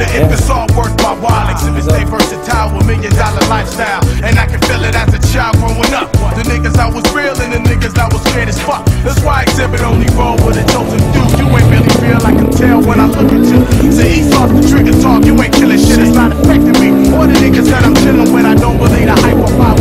wonder if yeah. it's all worth my while. Ah, exhibit stay versatile with million dollar lifestyle. And I can feel it as a child growing up. The niggas I was real and the niggas I was scared as fuck. That's why exhibit only roll with a chosen few. You ain't really real, I can tell when I look at you. So ease off the trigger talk, you ain't killing shit, it's not affecting me. Or the niggas that I'm chilling with, I don't believe the hype or power.